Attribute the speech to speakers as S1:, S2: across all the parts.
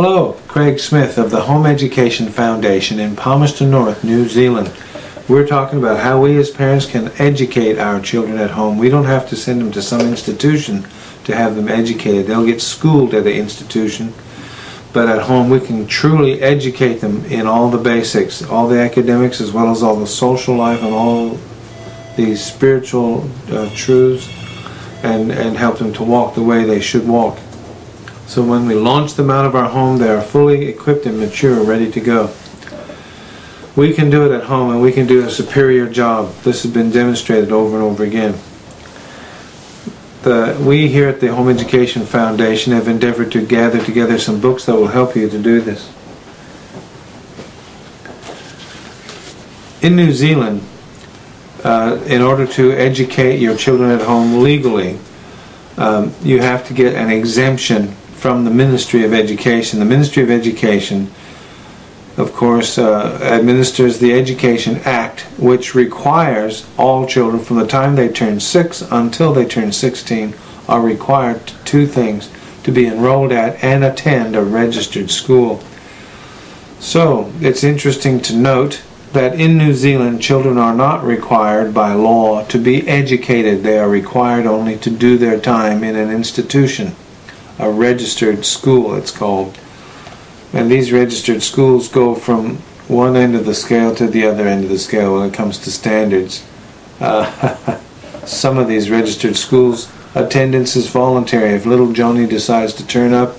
S1: Hello, Craig Smith of the Home Education Foundation in Palmerston North, New Zealand. We're talking about how we as parents can educate our children at home. We don't have to send them to some institution to have them educated. They'll get schooled at the institution, but at home we can truly educate them in all the basics, all the academics as well as all the social life and all the spiritual uh, truths and, and help them to walk the way they should walk. So when we launch them out of our home, they are fully equipped and mature, ready to go. We can do it at home and we can do a superior job. This has been demonstrated over and over again. The, we here at the Home Education Foundation have endeavored to gather together some books that will help you to do this. In New Zealand, uh, in order to educate your children at home legally, um, you have to get an exemption from the Ministry of Education. The Ministry of Education, of course, uh, administers the Education Act, which requires all children from the time they turn 6 until they turn 16 are required to two things to be enrolled at and attend a registered school. So, it's interesting to note that in New Zealand, children are not required by law to be educated. They are required only to do their time in an institution a registered school, it's called. And these registered schools go from one end of the scale to the other end of the scale when it comes to standards. Uh, some of these registered schools, attendance is voluntary. If little Johnny decides to turn up,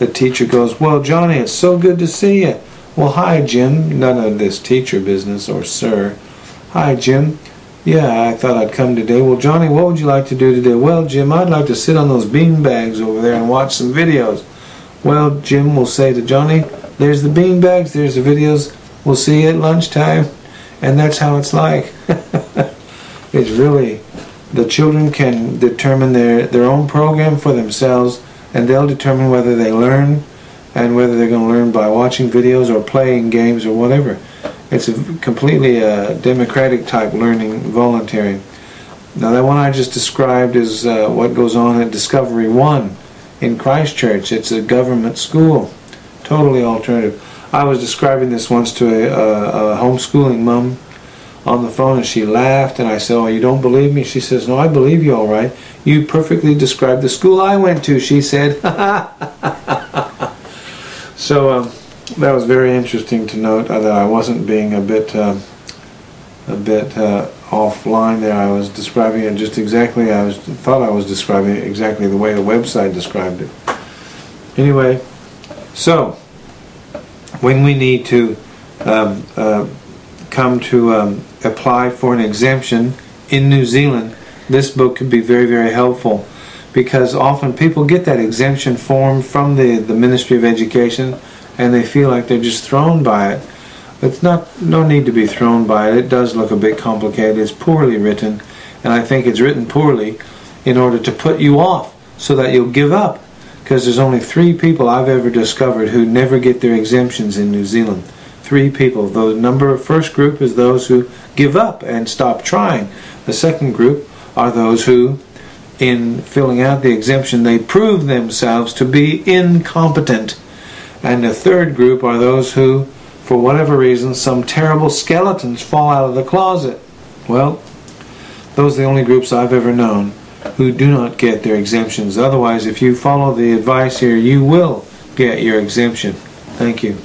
S1: the teacher goes, Well, Johnny, it's so good to see you. Well, hi, Jim. None of this teacher business or sir. Hi, Jim. Yeah, I thought I'd come today. Well, Johnny, what would you like to do today? Well, Jim, I'd like to sit on those bean bags over there and watch some videos. Well, Jim will say to Johnny, there's the bean bags, there's the videos. We'll see you at lunchtime. And that's how it's like. it's really, the children can determine their, their own program for themselves and they'll determine whether they learn and whether they're going to learn by watching videos or playing games or whatever. It's a completely uh, democratic type learning, voluntary. Now that one I just described is uh, what goes on at Discovery One in Christchurch. It's a government school, totally alternative. I was describing this once to a, a, a homeschooling mom on the phone and she laughed and I said, oh, you don't believe me? She says, no, I believe you all right. You perfectly described the school I went to, she said. so, um, that was very interesting to note uh, that I wasn't being a bit uh, a bit uh, offline there. I was describing it just exactly. I was thought I was describing it exactly the way the website described it. Anyway, so when we need to um, uh, come to um, apply for an exemption in New Zealand, this book could be very very helpful because often people get that exemption form from the the Ministry of Education and they feel like they're just thrown by it. It's not no need to be thrown by it. It does look a bit complicated. It's poorly written, and I think it's written poorly in order to put you off so that you'll give up. Because there's only three people I've ever discovered who never get their exemptions in New Zealand. Three people. The number first group is those who give up and stop trying. The second group are those who in filling out the exemption, they prove themselves to be incompetent and the third group are those who, for whatever reason, some terrible skeletons fall out of the closet. Well, those are the only groups I've ever known who do not get their exemptions. Otherwise, if you follow the advice here, you will get your exemption. Thank you.